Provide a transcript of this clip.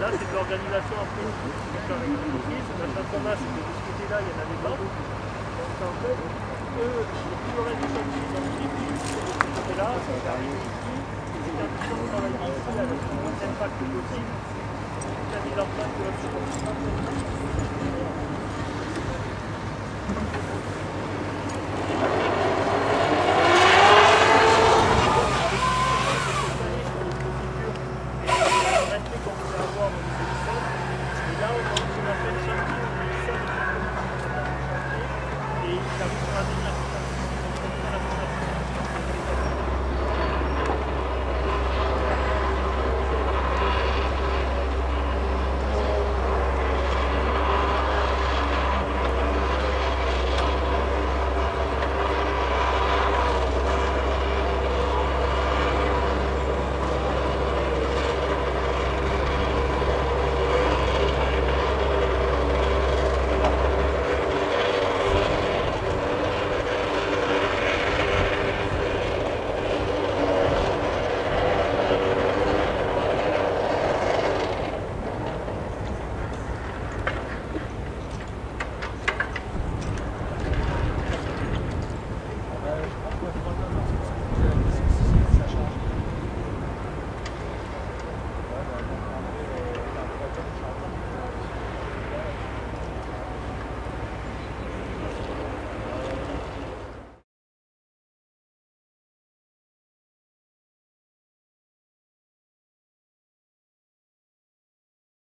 là, c'est de l'organisation après. Donc, avec la chanson-là, c'est que de ce côté-là, il y en a des bancs. Donc, en fait, eux, et c'est un peu ici de respect qu'on voulait avoir au niveau du sol. Et là, on a ce qu'on appelle chantier où le sol est complètement chantier et ça vous fera venir